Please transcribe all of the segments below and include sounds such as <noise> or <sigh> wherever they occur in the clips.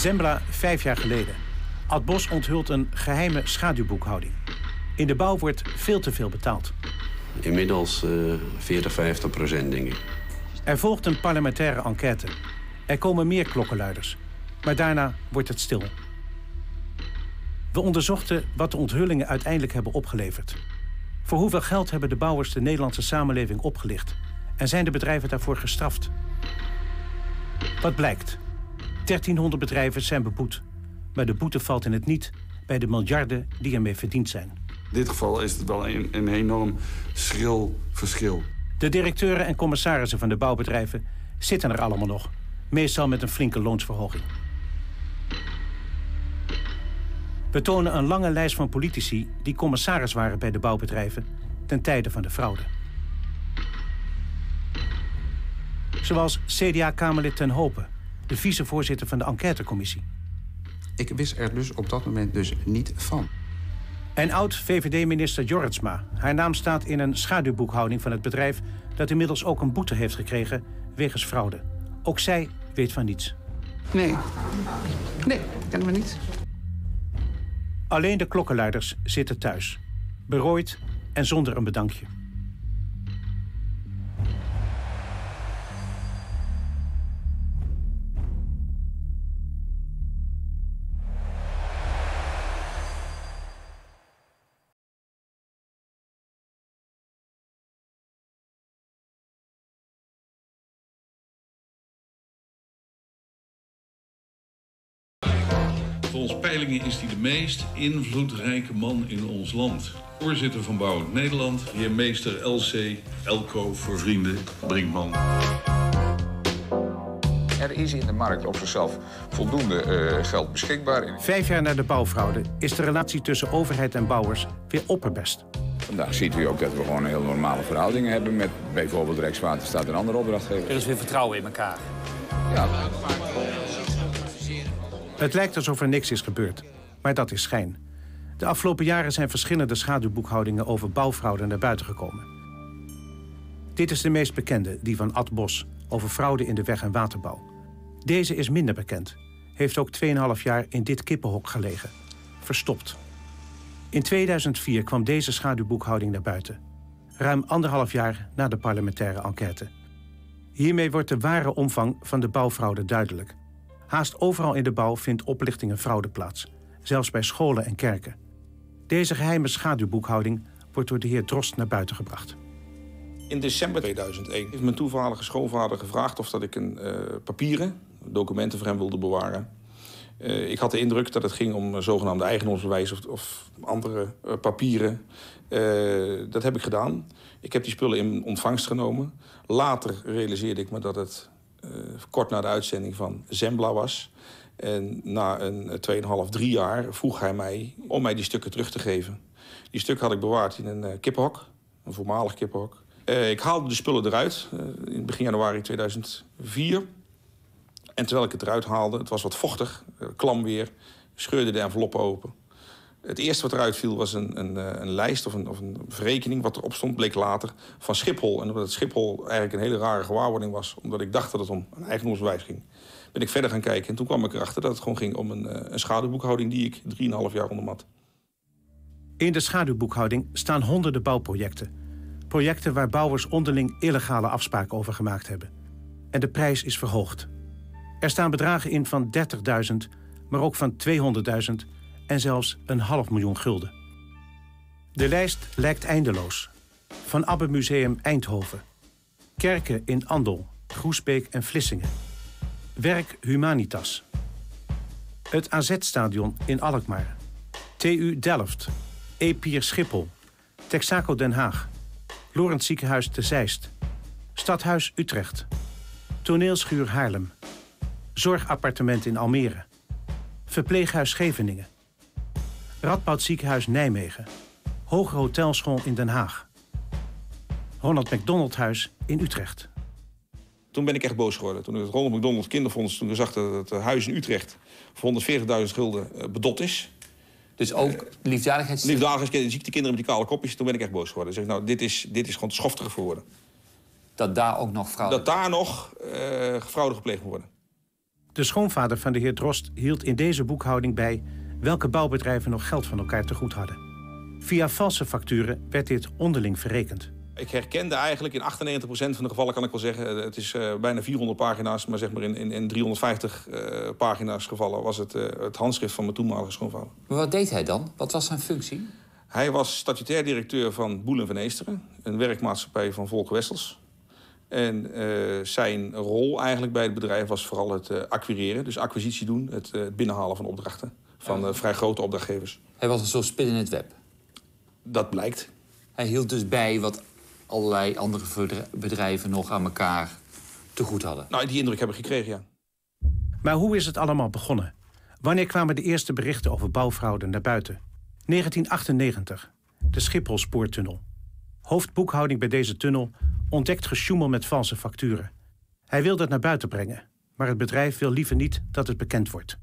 Zembla vijf jaar geleden. Ad Bos onthult een geheime schaduwboekhouding. In de bouw wordt veel te veel betaald. Inmiddels uh, 40, 50 procent, denk ik. Er volgt een parlementaire enquête. Er komen meer klokkenluiders. Maar daarna wordt het stil. We onderzochten wat de onthullingen uiteindelijk hebben opgeleverd. Voor hoeveel geld hebben de bouwers de Nederlandse samenleving opgelicht? En zijn de bedrijven daarvoor gestraft? Wat blijkt? 1300 bedrijven zijn beboet. Maar de boete valt in het niet bij de miljarden die ermee verdiend zijn. In dit geval is het wel een, een enorm schril verschil. De directeuren en commissarissen van de bouwbedrijven zitten er allemaal nog. Meestal met een flinke loonsverhoging. We tonen een lange lijst van politici die commissaris waren bij de bouwbedrijven ten tijde van de fraude. Zoals CDA-Kamerlid Ten Hopen, de vicevoorzitter van de enquêtecommissie. Ik wist er dus op dat moment dus niet van. En oud-VVD-minister Jorritsma. Haar naam staat in een schaduwboekhouding van het bedrijf... dat inmiddels ook een boete heeft gekregen wegens fraude. Ook zij weet van niets. Nee. Nee, kennen we niet. Alleen de klokkenluiders zitten thuis. Berooid en zonder een bedankje. Peilingen is hij de meest invloedrijke man in ons land. Voorzitter van Bouwend Nederland, heer meester LC, Elko voor vrienden, Brinkman. Er is in de markt op zichzelf voldoende uh, geld beschikbaar. Vijf jaar na de bouwfraude is de relatie tussen overheid en bouwers weer opperbest. Vandaag ziet u ook dat we gewoon heel normale verhoudingen hebben met bijvoorbeeld Rijkswaterstaat en andere opdrachtgevers. Er is weer vertrouwen in elkaar. Ja. Het lijkt alsof er niks is gebeurd, maar dat is schijn. De afgelopen jaren zijn verschillende schaduwboekhoudingen over bouwfraude naar buiten gekomen. Dit is de meest bekende, die van Ad Bos, over fraude in de weg- en waterbouw. Deze is minder bekend, heeft ook 2,5 jaar in dit kippenhok gelegen, verstopt. In 2004 kwam deze schaduwboekhouding naar buiten, ruim anderhalf jaar na de parlementaire enquête. Hiermee wordt de ware omvang van de bouwfraude duidelijk. Haast overal in de bouw vindt oplichting en fraude plaats. Zelfs bij scholen en kerken. Deze geheime schaduwboekhouding wordt door de heer Drost naar buiten gebracht. In december 2001 heeft mijn toenmalige schoonvader gevraagd of dat ik een uh, papieren, documenten voor hem wilde bewaren. Uh, ik had de indruk dat het ging om zogenaamde eigendomsbewijs of, of andere papieren. dat heb ik gedaan. Ik heb die spullen in ontvangst genomen. Later realiseerde ik me dat het kort na de uitzending van Zembla was. En na een 2,5, 3 jaar vroeg hij mij om mij die stukken terug te geven. Die stukken had ik bewaard in een uh, kippenhok, een voormalig kippenhok. Ik haalde de spullen eruit in begin januari 2004. En terwijl ik het eruit haalde, het was wat vochtig, klam weer, scheurde de envelop open. Het eerste wat eruit viel was een, een, een lijst of een, of een verrekening, wat erop stond, bleek later, van Schiphol. En omdat Schiphol eigenlijk een hele rare gewaarwording was, omdat ik dacht dat het om een eigendomsbewijs ging, ben ik verder gaan kijken. En toen kwam ik erachter dat het gewoon ging om een, een schaduwboekhouding die ik 3,5 jaar ondermat. In de schaduwboekhouding staan honderden bouwprojecten. Projecten waar bouwers onderling illegale afspraken over gemaakt hebben. En de prijs is verhoogd. Er staan bedragen in van 30.000, maar ook van 200.000 en zelfs een half miljoen gulden. De lijst lijkt eindeloos. Van Abbe Museum Eindhoven. Kerken in Andel, Groesbeek en Vlissingen. Werk Humanitas. Het AZ-stadion in Alkmaar. TU Delft. EPIR Schiphol. Texaco Den Haag. Lorent Ziekenhuis te Zeist. Stadhuis Utrecht. Toneelschuur Haarlem. Zorgappartement in Almere. Verpleeghuis Scheveningen. Radboud Ziekenhuis Nijmegen. Hoge Hotelschool in Den Haag. Ronald McDonald Huis in Utrecht. Toen ben ik echt boos geworden. Toen het Ronald McDonald Kinderfonds toen zag dat het huis in Utrecht voor 140.000 gulden bedot is. Dus ook liefdadigheids... Liefdadigheids, ziekte kinderen met die kale kopjes. Toen ben ik echt boos geworden. Ik zeg, nou, dit is, dit is gewoon te schoftig voor. Dat daar ook nog fraude... Dat daar nog uh, fraude gepleegd moet worden. De schoonvader van de heer Drost hield in deze boekhouding bij welke bouwbedrijven nog geld van elkaar te goed hadden. Via valse facturen werd dit onderling verrekend. Ik herkende eigenlijk in 98% van de gevallen, kan ik wel zeggen... het is uh, bijna 400 pagina's, maar zeg maar in, in, in 350 uh, pagina's gevallen... was het, uh, het handschrift van mijn toenmalige schoonvader. Maar wat deed hij dan? Wat was zijn functie? Hij was statutair directeur van Boel en Van Eesteren... een werkmaatschappij van Volker Wessels. En zijn rol eigenlijk bij het bedrijf was vooral het acquireren. Dus acquisitie doen, het binnenhalen van opdrachten... van vrij grote opdrachtgevers. Hij was een soort spin in het web? Dat blijkt. Hij hield dus bij wat allerlei andere bedrijven nog aan elkaar te goed hadden. Nou, die indruk heb ik gekregen, ja. Maar hoe is het allemaal begonnen? Wanneer kwamen de eerste berichten over bouwfraude naar buiten? 1998, de Schipholspoortunnel. Hoofdboekhouding bij deze tunnel ontdekt gesjoemel met valse facturen. Hij wil dat naar buiten brengen, maar het bedrijf wil liever niet dat het bekend wordt.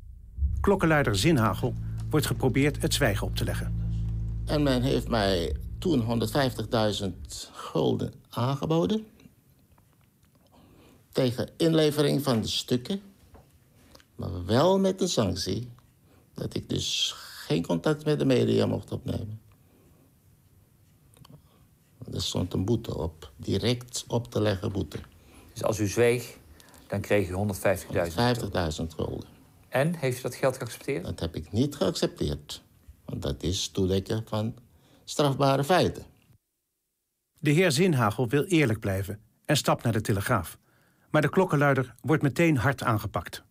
Klokkenluider Zinhagel wordt geprobeerd het zwijgen op te leggen. En men heeft mij toen 150.000 gulden aangeboden. Tegen inlevering van de stukken. Maar wel met de sanctie dat ik dus geen contact met de media mocht opnemen. Er stond een boete op, direct op te leggen boete. Dus als u zweeg, dan kreeg u 150.000 150.000 gulden. En, heeft u dat geld geaccepteerd? Dat heb ik niet geaccepteerd. Want dat is toedekken van strafbare feiten. De heer Zinhagel wil eerlijk blijven en stapt naar de Telegraaf. Maar de klokkenluider wordt meteen hard aangepakt.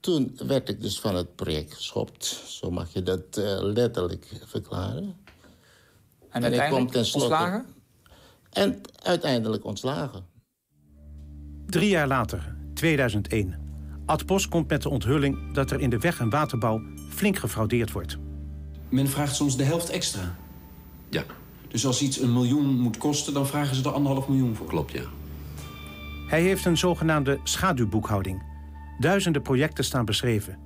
Toen werd ik dus van het project geschopt. Zo mag je dat uh, letterlijk verklaren. En, en tenslotte... ontslagen? En uiteindelijk ontslagen. Drie jaar later, 2001. Ad Bos komt met de onthulling dat er in de weg- en waterbouw flink gefraudeerd wordt. Men vraagt soms de helft extra. Ja. Dus als iets een miljoen moet kosten, dan vragen ze er anderhalf miljoen voor. Klopt, ja. Hij heeft een zogenaamde schaduwboekhouding. Duizenden projecten staan beschreven.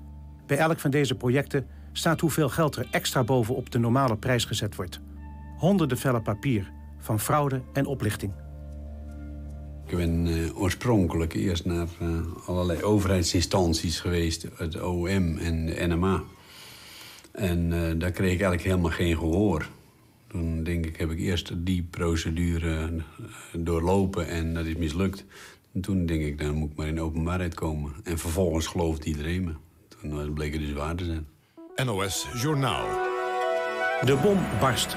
Bij elk van deze projecten staat hoeveel geld er extra bovenop de normale prijs gezet wordt. Honderden vellen papier van fraude en oplichting. Ik ben uh, oorspronkelijk eerst naar uh, allerlei overheidsinstanties geweest, het OM en de NMA. En uh, daar kreeg ik eigenlijk helemaal geen gehoor. Toen denk ik, heb ik eerst die procedure doorlopen en dat is mislukt. En toen denk ik, dan moet ik maar in openbaarheid komen. En vervolgens gelooft iedereen me. Toen bleek het dus waar te zijn. NOS Journaal. De bom barst.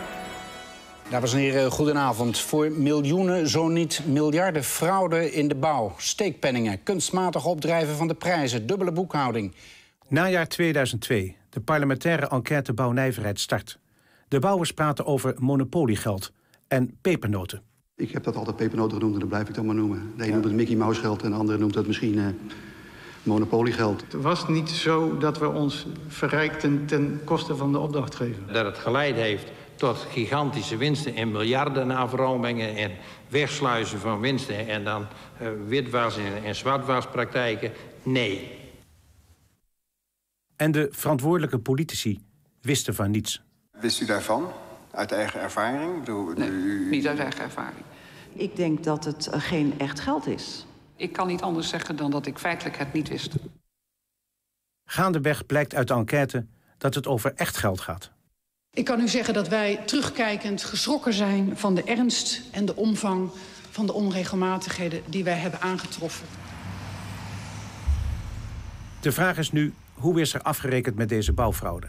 Dames en heren, goedenavond. Voor miljoenen, zo niet miljarden fraude in de bouw. Steekpenningen, kunstmatig opdrijven van de prijzen, dubbele boekhouding. Najaar 2002. De parlementaire enquête bouwnijverheid start. De bouwers praten over monopoliegeld en pepernoten. Ik heb dat altijd pepernoten genoemd en dat blijf ik dan maar noemen. De een noemt het Mickey Mouse geld en de andere noemt het misschien uh, monopoliegeld. Het was niet zo dat we ons verrijkten ten koste van de opdrachtgever. Dat het geleid heeft tot gigantische winsten en miljarden aanveromingen en wegsluizen van winsten en dan uh, witwas- en, en zwartwaspraktijken. Nee. En de verantwoordelijke politici wisten van niets. Wist u daarvan? Uit eigen ervaring? Ik bedoel, nee, u... niet uit eigen ervaring. Ik denk dat het geen echt geld is. Ik kan niet anders zeggen dan dat ik feitelijk het niet wist. Gaandeweg blijkt uit de enquête dat het over echt geld gaat. Ik kan u zeggen dat wij terugkijkend geschrokken zijn van de ernst en de omvang van de onregelmatigheden die wij hebben aangetroffen. De vraag is nu, hoe is er afgerekend met deze bouwfraude?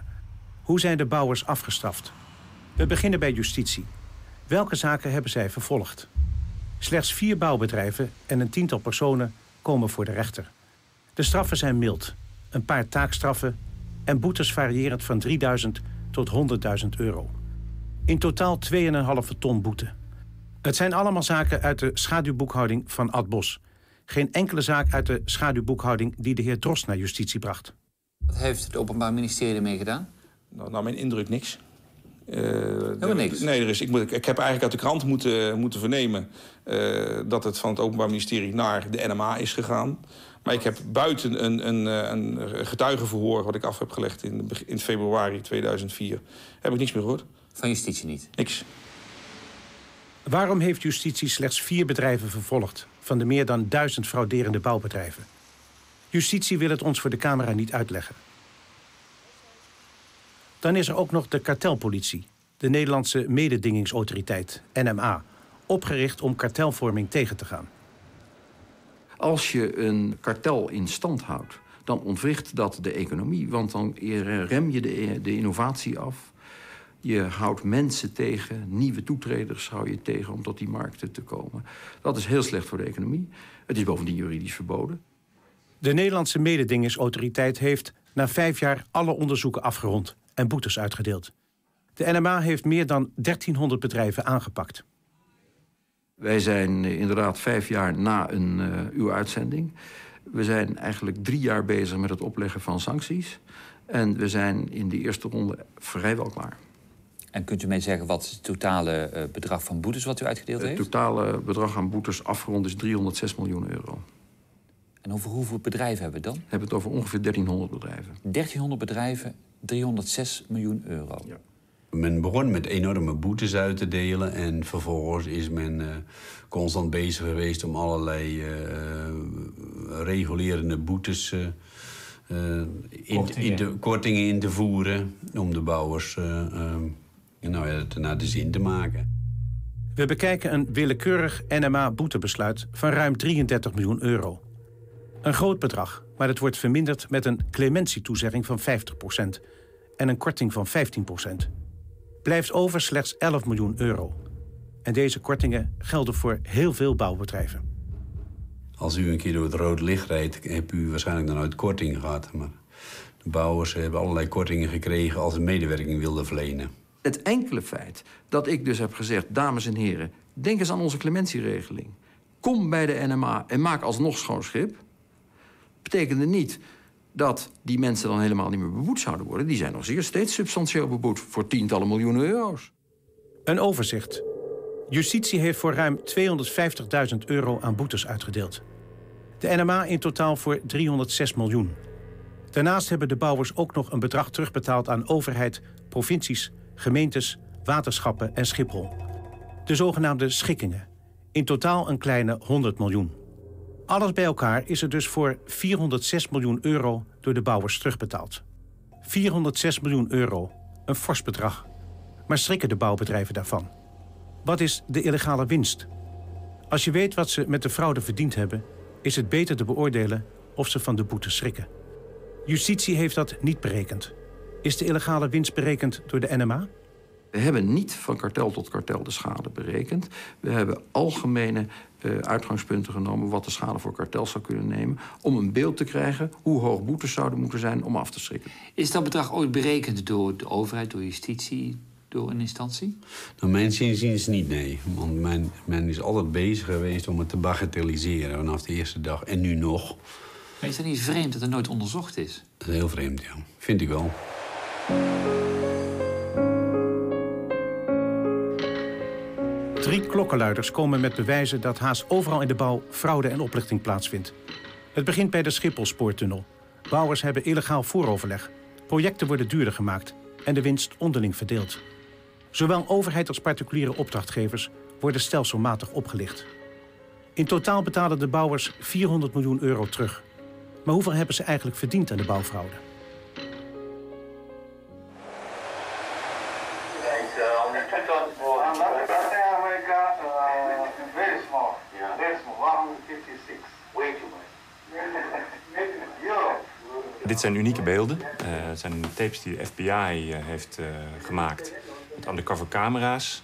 Hoe zijn de bouwers afgestraft? We beginnen bij justitie. Welke zaken hebben zij vervolgd? Slechts vier bouwbedrijven en een tiental personen komen voor de rechter. De straffen zijn mild. Een paar taakstraffen en boetes variërend van 3000 tot 100.000 euro. In totaal 2,5 ton boete. Het zijn allemaal zaken uit de schaduwboekhouding van Ad Bos. Geen enkele zaak uit de schaduwboekhouding die de heer Drost naar justitie bracht. Wat heeft het Openbaar Ministerie ermee gedaan? Nou, nou mijn indruk niks. Uh, Helemaal niks? Nee, er is, ik, moet, ik, heb eigenlijk uit de krant moeten, moeten vernemen... Uh, dat het van het Openbaar Ministerie naar de NMA is gegaan. Maar ik heb buiten een, een, een getuigenverhoor... wat ik af heb gelegd in, in februari 2004... heb ik niks meer gehoord. Van justitie niet? Niks. Waarom heeft justitie slechts vier bedrijven vervolgd... van de meer dan duizend frauderende bouwbedrijven? Justitie wil het ons voor de camera niet uitleggen. Dan is er ook nog de kartelpolitie, de Nederlandse mededingingsautoriteit, NMA, opgericht om kartelvorming tegen te gaan. Als je een kartel in stand houdt, dan ontwricht dat de economie. Want dan rem je de, de innovatie af. Je houdt mensen tegen, nieuwe toetreders hou je tegen om tot die markten te komen. Dat is heel slecht voor de economie. Het is bovendien juridisch verboden. De Nederlandse mededingingsautoriteit heeft na vijf jaar alle onderzoeken afgerond en boetes uitgedeeld. De NMA heeft meer dan 1300 bedrijven aangepakt. Wij zijn eh, inderdaad vijf jaar na een, uh, uw uitzending. We zijn eigenlijk drie jaar bezig met het opleggen van sancties. En we zijn in de eerste ronde vrijwel klaar. En kunt u mij zeggen wat het totale uh, bedrag van boetes wat u uitgedeeld heeft? Het totale bedrag aan boetes afgerond is 306 miljoen euro. En over hoeveel bedrijven hebben we dan? We hebben het over ongeveer 1300 bedrijven. 1300 bedrijven, 306 miljoen euro. Ja. Men begon met enorme boetes uit te delen en vervolgens is men uh, constant bezig geweest om allerlei uh, regulerende boetes uh, in, kortingen. In te, kortingen in te voeren om de bouwers nou ja, naar de zin te maken. We bekijken een willekeurig NMA-boetebesluit van ruim 33 miljoen euro. Een groot bedrag, maar het wordt verminderd met een clementietoezegging van 50% en een korting van 15% blijft over slechts 11 miljoen euro. En deze kortingen gelden voor heel veel bouwbedrijven. Als u een keer door het rood licht rijdt, hebt u waarschijnlijk dan nooit korting gehad. Maar de bouwers hebben allerlei kortingen gekregen als ze medewerking wilden verlenen. Het enkele feit dat ik dus heb gezegd, dames en heren, denk eens aan onze clementieregeling. Kom bij de NMA en maak alsnog schoon schip. Betekende niet dat die mensen dan helemaal niet meer beboet zouden worden. Die zijn nog zeer steeds substantieel beboet voor tientallen miljoenen euro's. Een overzicht. Justitie heeft voor ruim 250.000 euro aan boetes uitgedeeld. De NMA in totaal voor 306 miljoen. Daarnaast hebben de bouwers ook nog een bedrag terugbetaald aan overheid, provincies, gemeentes, waterschappen en Schiphol. De zogenaamde schikkingen. In totaal een kleine 100 miljoen. Alles bij elkaar is er dus voor 406 miljoen euro door de bouwers terugbetaald. 406 miljoen euro, een fors bedrag. Maar schrikken de bouwbedrijven daarvan? Wat is de illegale winst? Als je weet wat ze met de fraude verdiend hebben, is het beter te beoordelen of ze van de boete schrikken. Justitie heeft dat niet berekend. Is de illegale winst berekend door de NMA? We hebben niet van kartel tot kartel de schade berekend. We hebben algemene uh, uitgangspunten genomen wat de schade voor kartels zou kunnen nemen. Om een beeld te krijgen hoe hoog boetes zouden moeten zijn om af te schrikken. Is dat bedrag ooit berekend door de overheid, door justitie, door een instantie? Nou, mijn is niet, nee. Want men, men is altijd bezig geweest om het te bagatelliseren vanaf de eerste dag. En nu nog. Maar is dat niet vreemd dat er nooit onderzocht is? Dat is heel vreemd, ja. Vind ik wel. Drie klokkenluiders komen met bewijzen dat haast overal in de bouw fraude en oplichting plaatsvindt. Het begint bij de Schipholspoortunnel. Bouwers hebben illegaal vooroverleg. Projecten worden duurder gemaakt en de winst onderling verdeeld. Zowel overheid als particuliere opdrachtgevers worden stelselmatig opgelicht. In totaal betalen de bouwers 400 miljoen euro terug. Maar hoeveel hebben ze eigenlijk verdiend aan de bouwfraude? Dit zijn unieke beelden. Uh, het zijn tapes die de FBI uh, eh, heeft uh, gemaakt met undercover camera's,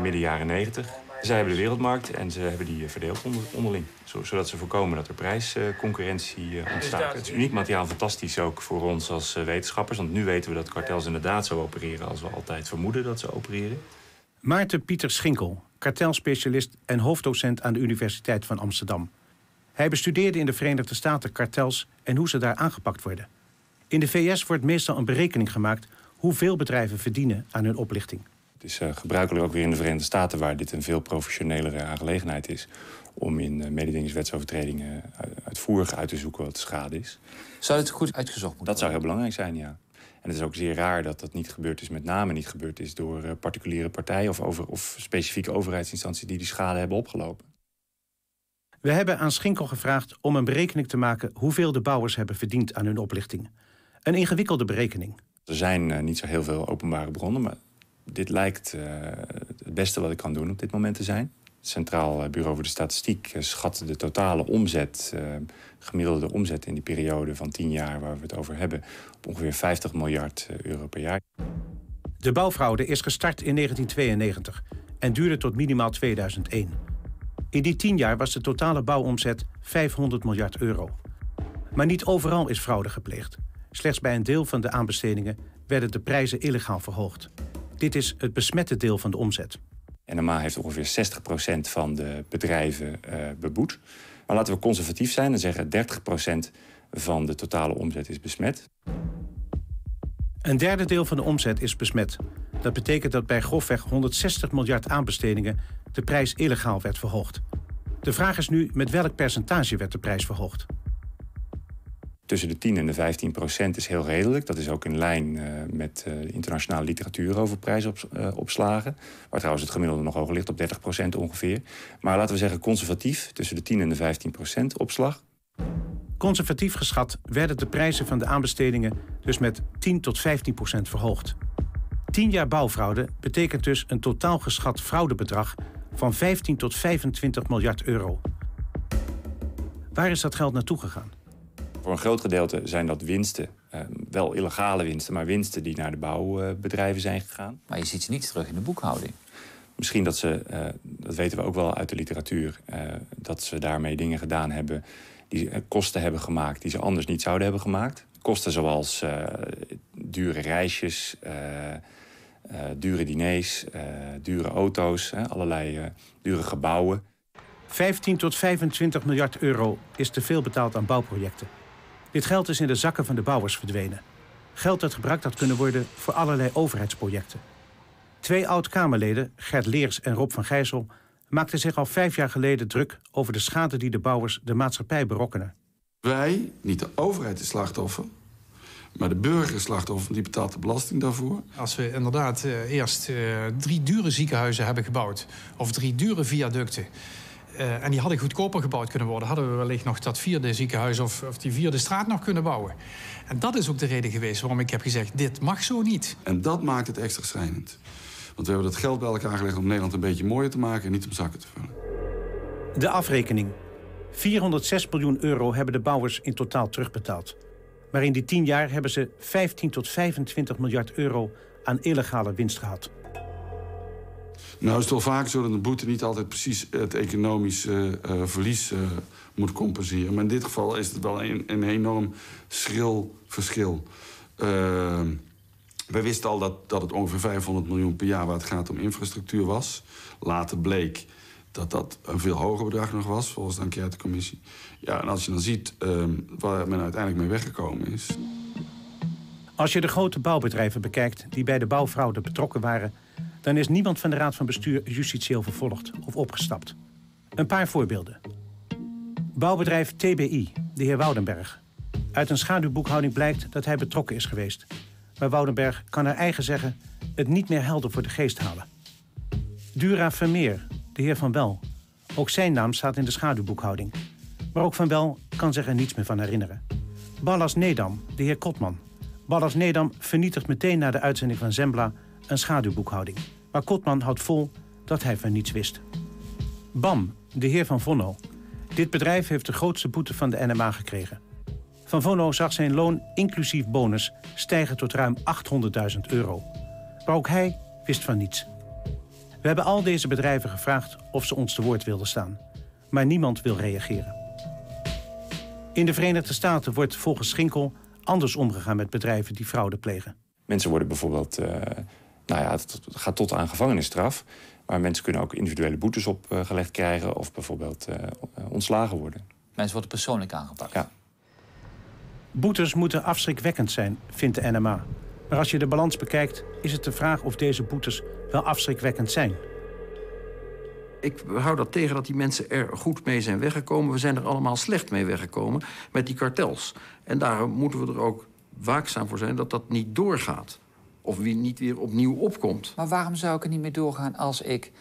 midden jaren 90. Zij hebben de wereldmarkt en ze hebben die verdeeld onder, onderling. zodat ze voorkomen dat er prijsconcurrentie ontstaat. Het is uniek materiaal, fantastisch ook voor ons als wetenschappers. Want nu weten we dat kartels inderdaad zo opereren als we altijd vermoeden dat ze opereren. Maarten Pieter Schinkel, kartelspecialist en hoofddocent aan de Universiteit van Amsterdam. Hij bestudeerde in de Verenigde Staten kartels en hoe ze daar aangepakt worden. In de VS wordt meestal een berekening gemaakt hoeveel bedrijven verdienen aan hun oplichting. Het is uh, gebruikelijk ook weer in de Verenigde Staten, waar dit een veel professionelere aangelegenheid is, om in uh, mededingingswetsovertredingen uitvoerig uit te zoeken wat de schade is. Zou het goed uitgezocht moeten Dat zou heel belangrijk zijn, ja. En het is ook zeer raar dat dat niet gebeurd is, met name niet gebeurd is door uh, particuliere partijen of, over, of specifieke overheidsinstanties die die schade hebben opgelopen. We hebben aan Schinkel gevraagd om een berekening te maken hoeveel de bouwers hebben verdiend aan hun oplichting. Een ingewikkelde berekening. Er zijn uh, niet zo heel veel openbare bronnen, maar dit lijkt uh, het beste wat ik kan doen op dit moment te zijn. Het Centraal Bureau voor de Statistiek schat de totale omzet, uh, gemiddelde omzet in die periode van 10 jaar waar we het over hebben, op ongeveer 50 miljard euro per jaar. De bouwfraude is gestart in 1992 en duurde tot minimaal 2001. In die 10 jaar was de totale bouwomzet 500 miljard euro. Maar niet overal is fraude gepleegd. Slechts bij een deel van de aanbestedingen werden de prijzen illegaal verhoogd. Dit is het besmette deel van de omzet. NMA heeft ongeveer 60% van de bedrijven uh, beboet. Maar laten we conservatief zijn en zeggen 30% van de totale omzet is besmet. Een derde deel van de omzet is besmet. Dat betekent dat bij grofweg 160 miljard aanbestedingen de prijs illegaal werd verhoogd. De vraag is nu met welk percentage werd de prijs verhoogd? Tussen de 10 en de 15 procent is heel redelijk. Dat is ook in lijn uh, met uh, internationale literatuur over prijsopslagen. Uh, waar trouwens het gemiddelde nog hoger ligt, op 30 procent ongeveer. Maar laten we zeggen conservatief, tussen de 10 en de 15 procent opslag. Conservatief geschat werden de prijzen van de aanbestedingen dus met 10 tot 15 procent verhoogd. 10 jaar bouwfraude betekent dus een totaal geschat fraudebedrag van 15 tot 25 miljard euro. Waar is dat geld naartoe gegaan? Voor een groot gedeelte zijn dat winsten, eh, wel illegale winsten, maar winsten die naar de bouwbedrijven zijn gegaan. Maar je ziet ze niet terug in de boekhouding. Misschien dat ze, uh, dat weten we ook wel uit de literatuur, uh, dat ze daarmee dingen gedaan hebben die kosten hebben gemaakt die ze anders niet zouden hebben gemaakt. Kosten zoals dure reisjes, uh, dure diners, dure auto's, allerlei dure gebouwen. 15 tot 25 miljard euro is te veel betaald aan bouwprojecten. Dit geld is in de zakken van de bouwers verdwenen. Geld dat gebruikt had kunnen worden voor allerlei overheidsprojecten. Twee oud-Kamerleden, Gert Leers en Rob van Gijssel... maakten zich al vijf jaar geleden druk over de schade die de bouwers de maatschappij berokkenen. Wij, niet de overheid, is slachtoffer, maar de burgerslachtoffer die betaalt de belasting daarvoor. Als we inderdaad uh, eerst uh, drie dure ziekenhuizen hebben gebouwd... of drie dure viaducten... Uh, en die hadden goedkoper gebouwd kunnen worden... hadden we wellicht nog dat vierde ziekenhuis of, of die vierde straat nog kunnen bouwen. En dat is ook de reden geweest waarom ik heb gezegd... dit mag zo niet. En dat maakt het extra schrijnend. Want we hebben dat geld bij elkaar gelegd om Nederland een beetje mooier te maken... en niet om zakken te vullen. De afrekening. 406 miljoen euro hebben de bouwers in totaal terugbetaald. Maar in die 10 jaar hebben ze 15 tot 25 miljard euro aan illegale winst gehad. Nou is het wel vaak zo dat een boete niet altijd precies het economische uh, verlies uh, moet compenseren. Maar in dit geval is het wel een, een enorm schril verschil. Uh, wij wisten al dat, dat het ongeveer 500 miljoen per jaar waar het gaat om infrastructuur was. Later bleek dat dat een veel hoger bedrag nog was, volgens de enquêtecommissie. Ja, en als je dan ziet uh, waar men uiteindelijk mee weggekomen is... Als je de grote bouwbedrijven bekijkt die bij de bouwfraude betrokken waren... dan is niemand van de Raad van Bestuur justitieel vervolgd of opgestapt. Een paar voorbeelden. Bouwbedrijf TBI, de heer Woudenberg. Uit een schaduwboekhouding blijkt dat hij betrokken is geweest. Maar Woudenberg kan naar eigen zeggen het niet meer helder voor de geest halen. Dura Vermeer, de heer Van Wel. Ook zijn naam staat in de schaduwboekhouding. Maar ook Van Wel kan zich er niets meer van herinneren. Ballas Nedam, de heer Kotman. Ballas Nedam vernietigt meteen na de uitzending van Zembla een schaduwboekhouding. Maar Kotman houdt vol dat hij van niets wist. Bam, de heer Van Vonno. Dit bedrijf heeft de grootste boete van de NMA gekregen. Van Vonno zag zijn loon inclusief bonus stijgen tot ruim 800.000 euro. Maar ook hij wist van niets. We hebben al deze bedrijven gevraagd of ze ons te woord wilden staan. Maar niemand wil reageren. In de Verenigde Staten wordt volgens Schinkel anders omgegaan met bedrijven die fraude plegen. Mensen worden bijvoorbeeld, uh, nou ja, het gaat tot aan gevangenisstraf. Maar mensen kunnen ook individuele boetes opgelegd krijgen of bijvoorbeeld uh, ontslagen worden. Mensen worden persoonlijk aangepakt. Ja. Boetes moeten afschrikwekkend zijn, vindt de NMA. Maar als je de balans bekijkt, is het de vraag of deze boetes wel afschrikwekkend zijn. Ik hou dat tegen dat die mensen er goed mee zijn weggekomen. We zijn er allemaal slecht mee weggekomen met die kartels. En daarom moeten we er ook waakzaam voor zijn dat dat niet doorgaat. Of wie niet weer opnieuw opkomt. Maar waarom zou ik er niet meer doorgaan als ik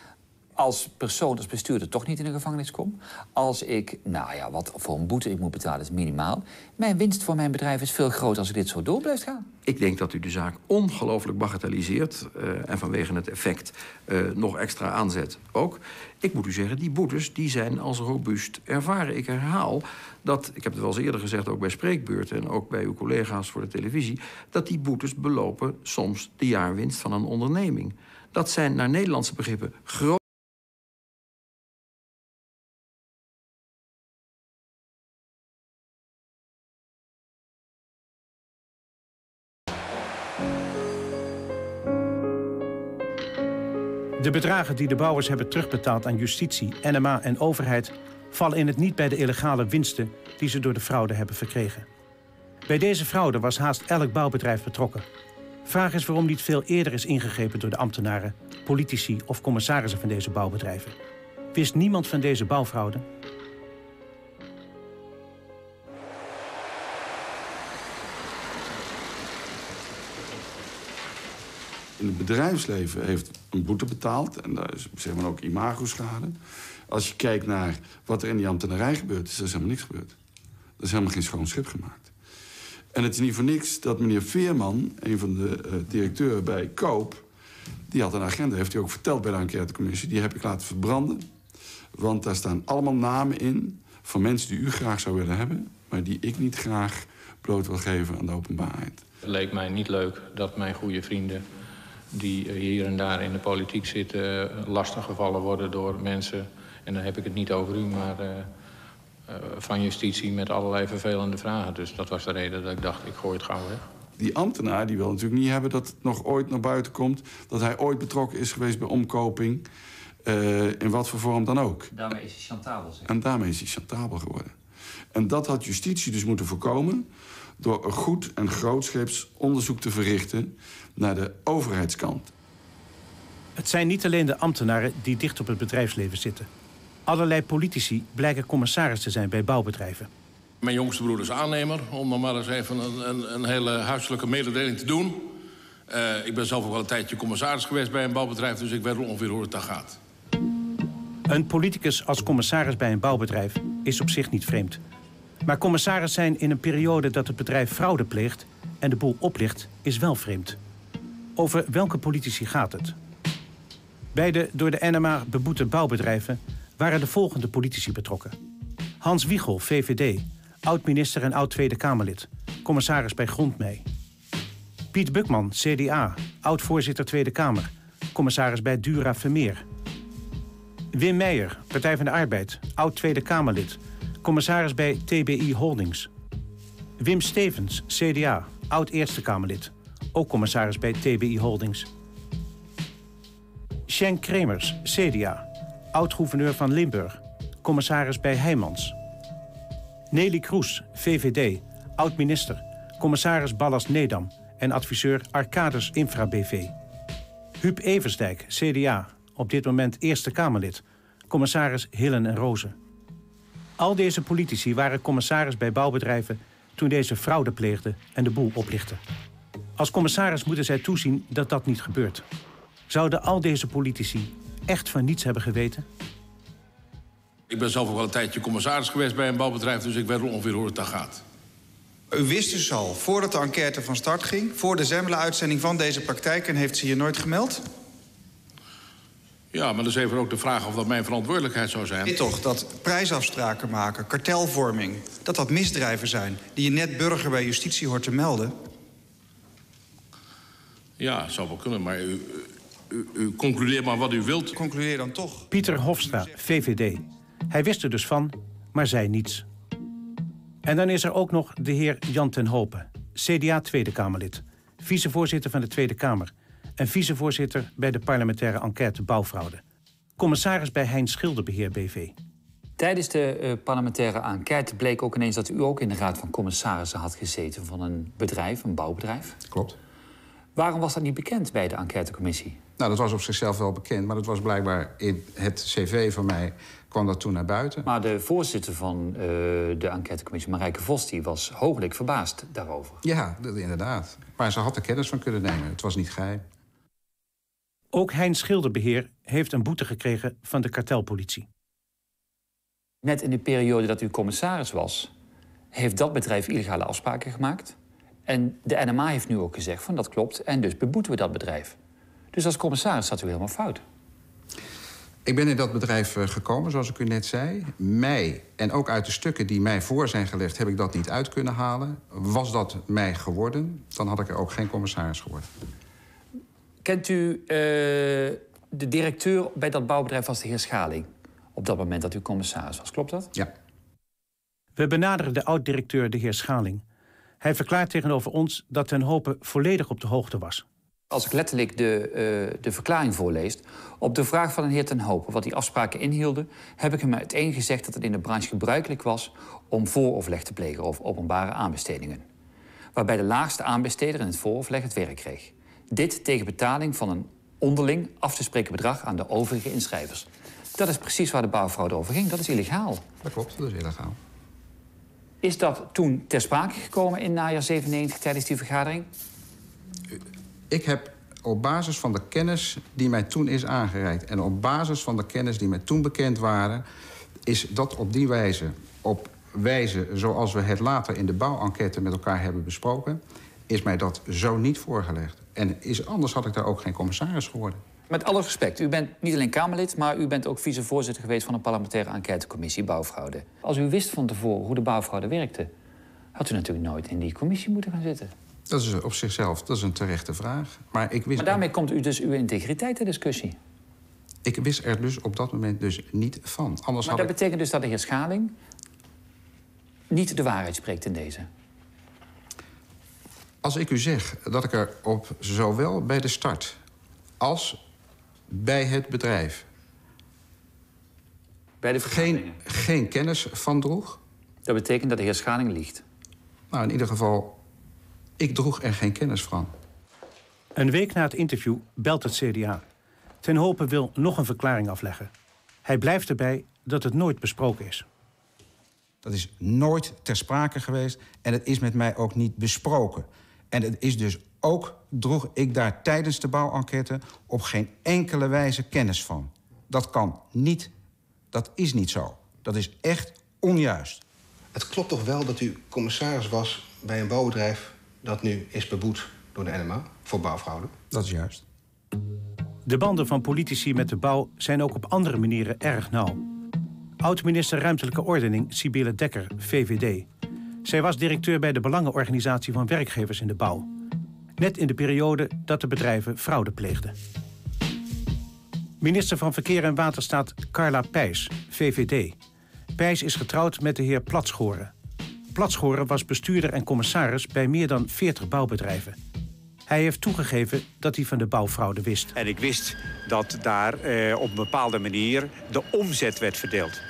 als persoon, als bestuurder, toch niet in de gevangenis kom. Als ik, nou ja, wat voor een boete ik moet betalen is minimaal. Mijn winst voor mijn bedrijf is veel groter als ik dit zo door blijf gaan. Ik denk dat u de zaak ongelooflijk bagatelliseert eh, en vanwege het effect eh, nog extra aanzet ook. Ik moet u zeggen, die boetes die zijn als robuust ervaren. Ik herhaal dat, ik heb het wel eens eerder gezegd, ook bij spreekbeurten en ook bij uw collega's voor de televisie, dat die boetes belopen soms de jaarwinst van een onderneming. Dat zijn naar Nederlandse begrippen grote. Bedragen die de bouwers hebben terugbetaald aan justitie, NMA en overheid... vallen in het niet bij de illegale winsten die ze door de fraude hebben verkregen. Bij deze fraude was haast elk bouwbedrijf betrokken. Vraag is waarom niet veel eerder is ingegrepen door de ambtenaren, politici of commissarissen van deze bouwbedrijven. Wist niemand van deze bouwfraude? Het bedrijfsleven heeft een boete betaald. En daar is zeg maar ook imagoschade. Als je kijkt naar wat er in die ambtenarij gebeurt, is er helemaal niks gebeurd. Er is helemaal geen schoon schip gemaakt. En het is niet voor niks dat meneer Veerman, een van de uh, directeuren bij Koop... die had een agenda, heeft hij ook verteld bij de enquêtecommissie... die heb ik laten verbranden. Want daar staan allemaal namen in van mensen die u graag zou willen hebben... maar die ik niet graag bloot wil geven aan de openbaarheid. Het leek mij niet leuk dat mijn goede vrienden die hier en daar in de politiek zitten... lastiggevallen worden door mensen... en dan heb ik het niet over u, maar uh, uh, van justitie... met allerlei vervelende vragen. Dus dat was de reden dat ik dacht, ik gooi het gauw weg. Die ambtenaar die wil natuurlijk niet hebben dat het nog ooit naar buiten komt... dat hij ooit betrokken is geweest bij omkoping... Uh, in wat voor vorm dan ook. Daarmee is hij chantabel. Zeg. En daarmee is hij chantabel geworden. En dat had justitie dus moeten voorkomen... door een goed en grootscheeps onderzoek te verrichten naar de overheidskant. Het zijn niet alleen de ambtenaren die dicht op het bedrijfsleven zitten. Allerlei politici blijken commissaris te zijn bij bouwbedrijven. Mijn jongste broer is aannemer, om dan maar eens even een, een, een hele huiselijke mededeling te doen. Uh, ik ben zelf ook wel een tijdje commissaris geweest bij een bouwbedrijf, dus ik weet ongeveer hoe het daar gaat. Een politicus als commissaris bij een bouwbedrijf is op zich niet vreemd. Maar commissaris zijn in een periode dat het bedrijf fraude pleegt en de boel oplicht, is wel vreemd. Over welke politici gaat het? Bij de door de NMA beboete bouwbedrijven waren de volgende politici betrokken. Hans Wiegel, VVD, oud-minister en oud-Tweede Kamerlid, commissaris bij Grondmee. Piet Bukman, CDA, oud-voorzitter Tweede Kamer, commissaris bij Dura Vermeer. Wim Meijer, Partij van de Arbeid, oud-Tweede Kamerlid, commissaris bij TBI Holdings. Wim Stevens, CDA, oud-Eerste Kamerlid, ook commissaris bij TBI Holdings. Schenk Kremers, CDA, oud-gouverneur van Limburg, commissaris bij Heijmans. Nelly Kroes, VVD, oud-minister, commissaris Ballas Nedam en adviseur Arcadus Infra BV. Huub Eversdijk, CDA, op dit moment Eerste Kamerlid, commissaris Hillen en Rozen. Al deze politici waren commissaris bij bouwbedrijven toen deze fraude pleegden en de boel oplichtten. Als commissaris moeten zij toezien dat dat niet gebeurt. Zouden al deze politici echt van niets hebben geweten? Ik ben zelf ook wel een tijdje commissaris geweest bij een bouwbedrijf... dus ik weet ongeveer hoe het daar gaat. U wist dus al, voordat de enquête van start ging... voor de Zembla-uitzending van deze praktijk... en heeft ze je nooit gemeld? Ja, maar dan is even ook de vraag of dat mijn verantwoordelijkheid zou zijn. Weet toch dat prijsafspraken maken, kartelvorming... dat dat misdrijven zijn die je net burger bij justitie hoort te melden? Ja, zou wel kunnen, maar u, u, u concludeert maar wat u wilt. Concludeer dan toch. Pieter Hofstra, VVD. Hij wist er dus van, maar zei niets. En dan is er ook nog de heer Jan ten Hopen, CDA Tweede Kamerlid, vicevoorzitter van de Tweede Kamer en vicevoorzitter bij de parlementaire enquête bouwfraude. Commissaris bij Heinz Schilderbeheer BV. Tijdens de uh, parlementaire enquête bleek ook ineens dat u ook in de raad van commissarissen had gezeten van een bedrijf, een bouwbedrijf. Klopt. Waarom was dat niet bekend bij de enquêtecommissie? Nou, dat was op zichzelf wel bekend, maar dat was blijkbaar in het cv van mij kwam dat toen naar buiten. Maar de voorzitter van uh, de enquêtecommissie, Marijke Vos, die was hooglijk verbaasd daarover. Ja, dat, inderdaad. Maar ze had er kennis van kunnen nemen. Het was niet geheim. Ook Hein Schilderbeheer heeft een boete gekregen van de kartelpolitie. Net in de periode dat u commissaris was, heeft dat bedrijf illegale afspraken gemaakt. En de NMA heeft nu ook gezegd van dat klopt en dus beboeten we dat bedrijf. Dus als commissaris zat u helemaal fout. Ik ben in dat bedrijf eh, gekomen, zoals ik u net zei. Mij, en ook uit de stukken die mij voor zijn gelegd... heb ik dat niet uit kunnen halen. Was dat mij geworden, dan had ik er ook geen commissaris geworden. Kent u uh, de directeur bij dat bouwbedrijf als de heer Schaling? Op dat moment dat u commissaris was, klopt dat? Ja. We benaderen de oud-directeur, de heer Schaling. Hij verklaart tegenover ons dat ten hope volledig op de hoogte was. Als ik letterlijk de, uh, de verklaring voorlees... op de vraag van een heer ten Hope wat die afspraken inhielden... heb ik hem uiteen gezegd dat het in de branche gebruikelijk was... om vooroverleg te plegen over openbare aanbestedingen. Waarbij de laagste aanbesteder in het vooroverleg het werk kreeg. Dit tegen betaling van een onderling af te spreken bedrag aan de overige inschrijvers. Dat is precies waar de bouwfraude over ging. Dat is illegaal. Dat klopt, dat is illegaal. Is dat toen ter sprake gekomen in najaar 97 tijdens die vergadering? Ik heb op basis van de kennis die mij toen is aangereikt... en op basis van de kennis die mij toen bekend waren... is dat op die wijze, op wijze zoals we het later in de bouwenquête met elkaar hebben besproken... is mij dat zo niet voorgelegd. En is, anders had ik daar ook geen commissaris geworden. Met alle respect, u bent niet alleen Kamerlid... maar u bent ook vicevoorzitter geweest van een parlementaire enquêtecommissie bouwfraude. Als u wist van tevoren hoe de bouwfraude werkte... had u natuurlijk nooit in die commissie moeten gaan zitten. Dat is op zichzelf dat is een terechte vraag. Maar, ik wist maar daarmee komt u dus uw integriteit ter discussie. Ik wist er dus op dat moment dus niet van. Anders maar dat ik... betekent dus dat de heer Schaling niet de waarheid spreekt in deze? Als ik u zeg dat ik er op zowel bij de start als bij het bedrijf bij de geen, geen kennis van droeg... Dat betekent dat de heer Schaling liegt? Nou, in ieder geval, ik droeg er geen kennis van. Een week na het interview belt het CDA. Ten Hope wil nog een verklaring afleggen. Hij blijft erbij dat het nooit besproken is. Dat is nooit ter sprake geweest en het is met mij ook niet besproken. En het is dus ook, droeg ik daar tijdens de bouwenquête... op geen enkele wijze kennis van. Dat kan niet, dat is niet zo. Dat is echt onjuist. Het klopt toch wel dat u commissaris was bij een bouwbedrijf... dat nu is beboet door de NMA voor bouwfraude? Dat is juist. De banden van politici met de bouw zijn ook op andere manieren erg nauw. Oud-minister Ruimtelijke Ordening, Sibylle Dekker, VVD. Zij was directeur bij de Belangenorganisatie van Werkgevers in de Bouw. Net in de periode dat de bedrijven fraude pleegden. Minister van Verkeer en Waterstaat Carla Pijs, VVD. Pijs is getrouwd met de heer Platschoren. Platschoren was bestuurder en commissaris bij meer dan 40 bouwbedrijven. Hij heeft toegegeven dat hij van de bouwfraude wist. En ik wist dat daar eh, op een bepaalde manier de omzet werd verdeeld.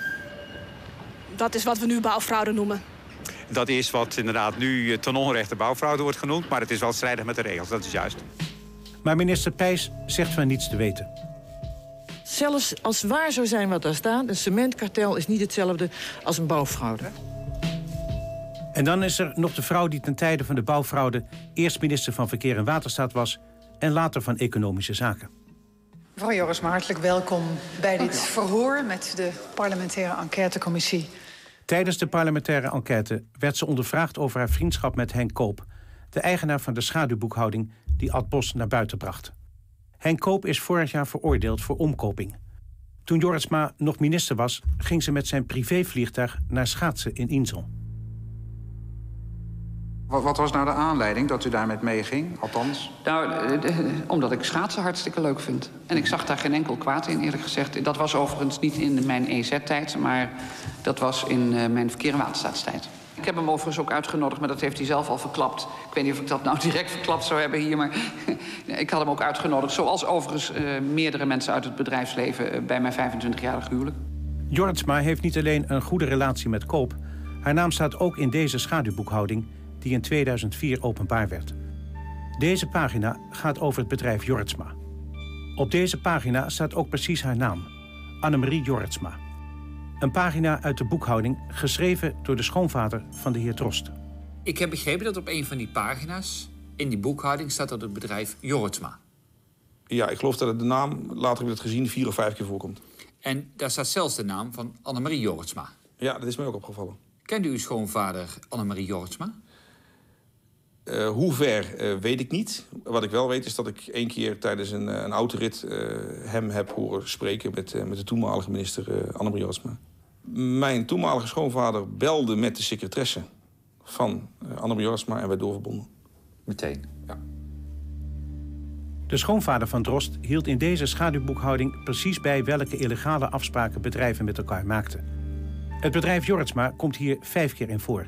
Dat is wat we nu bouwfraude noemen. Dat is wat inderdaad nu eh, ten onrechte bouwfraude wordt genoemd... maar het is wel strijdig met de regels, dat is juist. Maar minister Pijs zegt van niets te weten. Zelfs als waar zou zijn wat daar staat... een cementkartel is niet hetzelfde als een bouwfraude. En dan is er nog de vrouw die ten tijde van de bouwfraude... eerst minister van Verkeer en Waterstaat was... en later van Economische Zaken. Mevrouw Jorisma, hartelijk welkom bij dit verhoor... met de parlementaire enquêtecommissie. Tijdens de parlementaire enquête werd ze ondervraagd over haar vriendschap met Henk Koop... de eigenaar van de schaduwboekhouding die Ad Bos naar buiten bracht. Henk Koop is vorig jaar veroordeeld voor omkoping. Toen Jorisma nog minister was, ging ze met zijn privévliegtuig naar schaatsen in Insel. Wat, wat, was nou de aanleiding dat u daar met meeging, althans? Nou, eh, omdat ik schaatsen hartstikke leuk vind. En ik zag daar geen enkel kwaad in, eerlijk gezegd. Dat was overigens niet in mijn EZ-tijd, maar dat was in uh, mijn verkeer- en waterstaatstijd. Ik heb hem overigens ook uitgenodigd, maar dat heeft hij zelf al verklapt. Ik weet niet of ik dat nou <laughs> direct verklapt zou hebben hier, maar <laughs> ik had hem ook uitgenodigd. Zoals overigens uh, meerdere mensen uit het bedrijfsleven bij mijn 25-jarig huwelijk. Jortsma heeft niet alleen een goede relatie met Koop. Haar naam staat ook in deze schaduwboekhouding die in 2004 openbaar werd. Deze pagina gaat over het bedrijf Jortsma. Op deze pagina staat ook precies haar naam, Annemarie Jortsma. Een pagina uit de boekhouding, geschreven door de schoonvader van de heer Trost. Ik heb begrepen dat op een van die pagina's in die boekhouding staat dat het bedrijf Jortsma. Ja, ik geloof dat het de naam, later heb ik het gezien, vier of vijf keer voorkomt. En daar staat zelfs de naam van Annemarie Jorritsma. Ja, dat is mij ook opgevallen. Kende uw schoonvader Annemarie Jorritsma? Uh, hoe ver uh, weet ik niet. Wat ik wel weet is dat ik één keer tijdens een, een autorit uh, hem heb horen spreken met, met de toenmalige minister Annemarie Jorritsma. Mijn toenmalige schoonvader belde met de secretaresse van Annemarie Jorritsma en werd doorverbonden. Meteen? Ja. De schoonvader van Drost hield in deze schaduwboekhouding precies bij welke illegale afspraken bedrijven met elkaar maakten. Het bedrijf Jorritsma komt hier vijf keer in voor.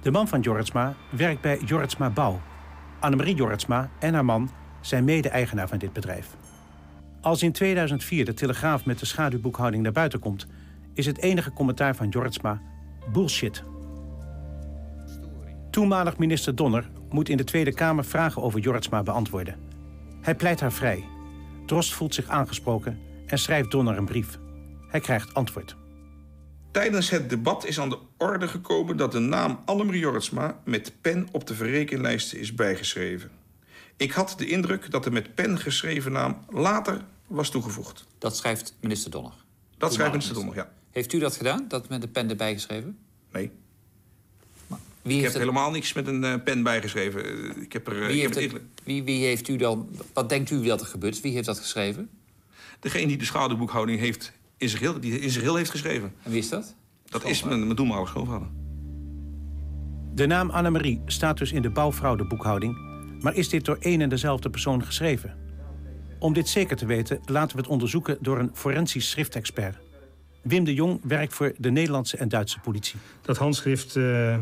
De man van Jorritsma werkt bij Jorritsma Bouw. Annemarie Jorritsma en haar man zijn mede-eigenaar van dit bedrijf. Als in 2004 de Telegraaf met de schaduwboekhouding naar buiten komt... is het enige commentaar van Jorritsma bullshit. Toenmalig minister Donner moet in de Tweede Kamer vragen over Jorritsma beantwoorden. Hij pleit haar vrij. Drost voelt zich aangesproken en schrijft Donner een brief. Hij krijgt antwoord. Tijdens het debat is aan de orde gekomen dat de naam Annemarie Jorritsma met pen op de verrekenlijsten is bijgeschreven. Ik had de indruk dat de met pen geschreven naam later was toegevoegd. Dat schrijft minister Donner? Dat schrijft minister Donner, ja. Heeft u dat gedaan, dat met de pen erbij geschreven? Nee. Wie ik heeft heb het- helemaal niks met een eh, pen bijgeschreven. Ik heb er, eh, Wie heeft, het- wie, wie heeft u dan... Wat denkt u dat er gebeurd is? Wie heeft dat geschreven? Degene die de schaduwboekhouding heeft in zich heel, die in zich heel heeft geschreven. En wie is dat? Dat is mijn, mijn toenmalige schoonvader. De naam Annemarie staat dus in de bouwfraudeboekhouding... maar is dit door één en dezelfde persoon geschreven? Om dit zeker te weten laten we het onderzoeken door een forensisch schriftexpert. Wim de Jong werkt voor de Nederlandse en Duitse politie. Dat handschrift eh,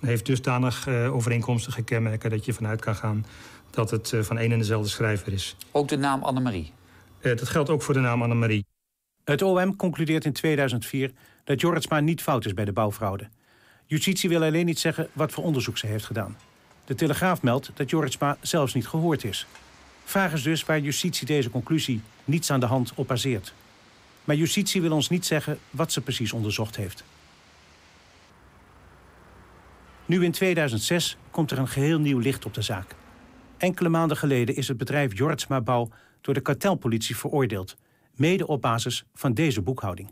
heeft dusdanig eh, overeenkomstige kenmerken dat je vanuit kan gaan dat het eh, van één en dezelfde schrijver is. Ook de naam Annemarie? Eh, dat geldt ook voor de naam Annemarie. Het OM concludeert in 2004 dat Jorritsma niet fout is bij de bouwfraude. Justitie wil alleen niet zeggen wat voor onderzoek ze heeft gedaan. De Telegraaf meldt dat Jorritsma zelfs niet gehoord is. Vraag is dus waar justitie deze conclusie niets aan de hand op baseert. Maar justitie wil ons niet zeggen wat ze precies onderzocht heeft. Nu in 2006 komt er een geheel nieuw licht op de zaak. Enkele maanden geleden is het bedrijf Jorritsma Bouw door de kartelpolitie veroordeeld. Mede op basis van deze boekhouding.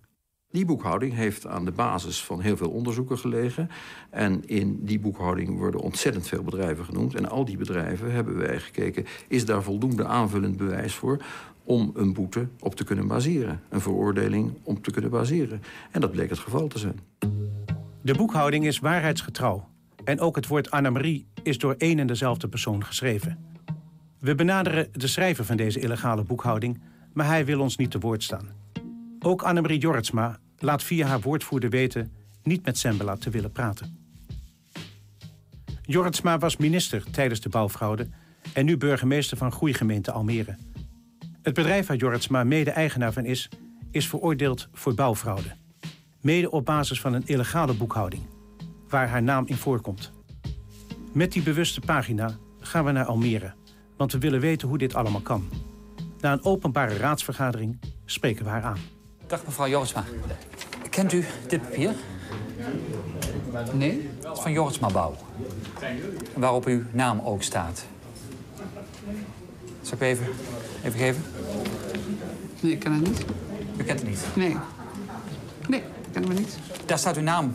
Die boekhouding heeft aan de basis van heel veel onderzoeken gelegen. En in die boekhouding worden ontzettend veel bedrijven genoemd. En al die bedrijven hebben wij gekeken, is daar voldoende aanvullend bewijs voor om een boete op te kunnen baseren. Een veroordeling om te kunnen baseren. En dat bleek het geval te zijn. De boekhouding is waarheidsgetrouw. En ook het woord Annemarie is door één en dezelfde persoon geschreven. We benaderen de schrijver van deze illegale boekhouding, maar hij wil ons niet te woord staan. Ook Annemarie Jorritsma laat via haar woordvoerder weten niet met Sembela te willen praten. Jorritsma was minister tijdens de bouwfraude en nu burgemeester van groeigemeente Almere. Het bedrijf waar Jorritsma mede-eigenaar van is, is veroordeeld voor bouwfraude. Mede op basis van een illegale boekhouding, waar haar naam in voorkomt. Met die bewuste pagina gaan we naar Almere, want we willen weten hoe dit allemaal kan. Na een openbare raadsvergadering spreken we haar aan. Dag mevrouw Jorritsma. Kent u dit papier? Nee. Het is van Jorritsma Bouw. Waarop uw naam ook staat. Zal ik u even, even geven? Nee, ik ken het niet. U kent het niet? Nee. Nee, kennen we niet. Daar staat uw naam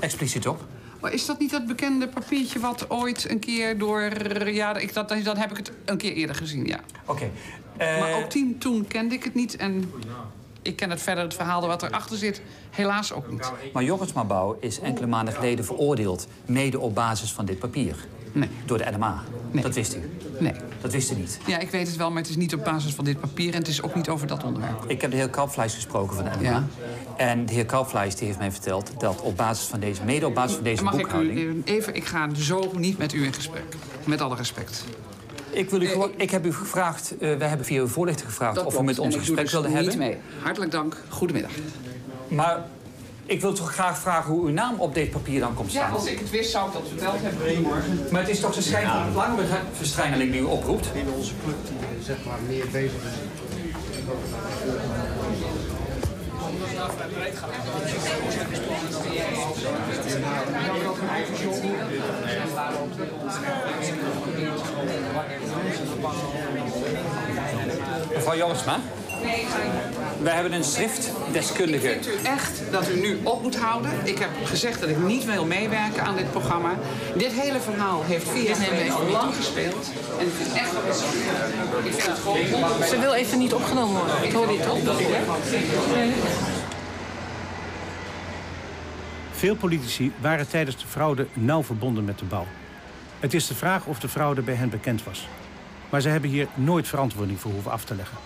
expliciet op. Maar is dat niet dat bekende papiertje wat ooit een keer door... Ja, ik, dat, dat heb ik het een keer eerder gezien, ja. Oké. Maar ook tien, toen kende ik het niet en ik ken het verder, het verhaal wat erachter zit, helaas ook niet. Maar Jorritsma Bouw is enkele maanden geleden veroordeeld... mede op basis van dit papier. Nee. Door de NMA. Dat wist u? Nee. Dat wist u niet? Ja, ik weet het wel, maar het is niet op basis van dit papier en het is ook niet over dat onderwerp. Ik heb de heer Kalpfleis gesproken van de NMA. Ja. En de heer Kalpfleis die heeft mij verteld dat op basis van deze, mede op basis van deze Mag ik boekhouding... u even, ik ga zo niet met u in gesprek. Met alle respect. Ik, wil u gewoon, ik heb u gevraagd, eh wij hebben via uw voorlichter gevraagd of we met ons gesprek dus wilden niet hebben. mee. Hartelijk dank. Goedemiddag. Maar ik wil toch graag vragen hoe uw naam op dit papier dan komt Ja, staan. als ik het wist, zou ik dat verteld hebben goedemorgen. Maar het is toch de schijn van belangenverstrengeling die u oproept? Binnen onze club die zeg maar meer bezig is. Mevrouw Jorisma? Wij hebben een schriftdeskundige. Vindt u echt dat u nu op moet houden? Ik heb gezegd dat ik niet wil meewerken aan dit programma. Dit hele verhaal heeft vier jaar geleden al lang gespeeld. En ik vind echt dat het zo Ik vind het gewoon... Ze wil even niet opgenomen worden. Ik hoor dit toch? Nee. Veel politici waren tijdens de fraude nauw verbonden met de bouw. Het is de vraag of de fraude bij hen bekend was. Maar ze hebben hier nooit verantwoording voor hoeven af te leggen.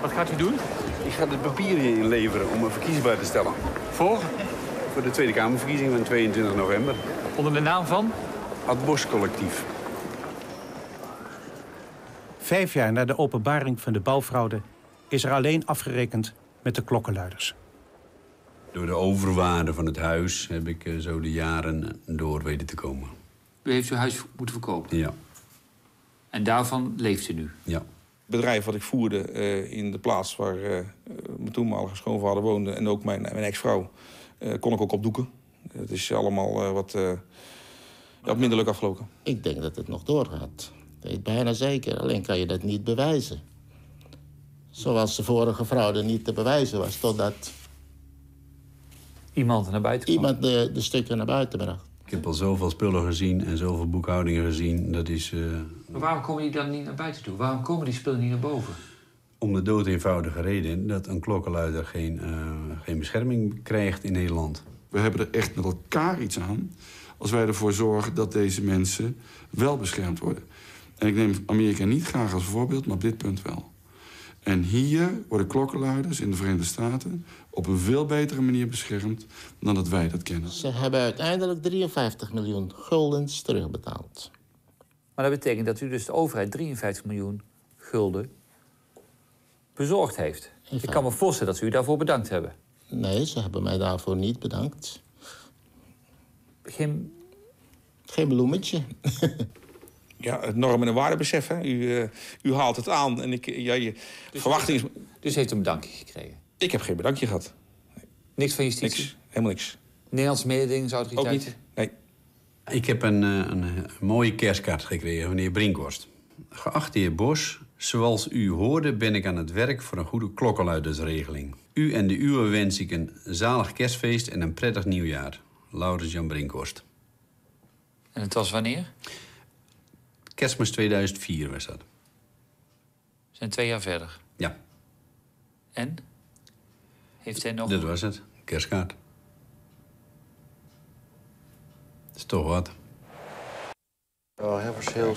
Wat gaat u doen? Ik ga de papieren inleveren om me verkiesbaar te stellen. Voor? Voor de Tweede Kamerverkiezingen van 22 november. Onder de naam van? Het Bos Collectief. Vijf jaar na de openbaring van de bouwfraude is er alleen afgerekend met de klokkenluiders. Door de overwaarde van het huis heb ik eh, zo de jaren door weten te komen. U heeft uw huis moeten verkopen. Ja. En daarvan leeft u nu. Ja. Het bedrijf wat ik voerde eh, in de plaats waar eh, eh, mijn toenmalige schoonvader woonde... en ook mijn, mijn ex-vrouw, eh, kon ik ook opdoeken. Het is allemaal eh, wat, eh, wat minderlijk afgelopen. Ik denk dat het nog doorgaat. Dat weet bijna zeker. Alleen kan je dat niet bewijzen. Zoals de vorige fraude niet te bewijzen was, totdat Iemand naar buiten iemand de, de stukken naar buiten bracht. Ik heb al zoveel spullen gezien en zoveel boekhoudingen gezien. Dat is eh, Maar waarom komen die dan niet naar buiten toe? Waarom komen die spullen niet naar boven? om de dood eenvoudige reden... dat een klokkenluider geen, eh, geen bescherming krijgt in Nederland. We hebben er echt met elkaar iets aan als wij ervoor zorgen dat deze mensen wel beschermd worden. En ik neem Amerika niet graag als voorbeeld, maar op dit punt wel. En hier worden klokkenluiders in de Verenigde Staten op een veel betere manier beschermd dan dat wij dat kennen. Ze hebben uiteindelijk 53 miljoen guldens terugbetaald. Maar dat betekent dat u dus de overheid 53 miljoen gulden bezorgd heeft. Ik kan me voorstellen dat ze u daarvoor bedankt hebben. Nee, ze hebben mij daarvoor niet bedankt. Geen... Geen bloemetje. <laughs> Ja, het normen- en waardebesef. Hè. U, eh, u haalt het aan en ik, ja, je verwachting is... Dus heeft u een bedankje gekregen? Ik heb geen bedankje gehad. Niks van justitie? Niks, helemaal niks. Nederlandse mededingingsautoriteit? Ook niet. Nee. Ik heb een, eh, een, eh, mooie kerstkaart gekregen van meneer Brinkhorst. Geachte heer Bos, zoals u hoorde ben ik aan het werk voor een goede klokkenluidersregeling. U en de uwe wens ik een zalig kerstfeest en een prettig nieuwjaar. Laurens Jan Brinkhorst. En het was wanneer? Kerstmis 2004 was dat. We zijn twee jaar verder. Ja. En? Heeft hij nog... Dit was het. Kerstkaart. Dat is toch wat. Oh, hij was heel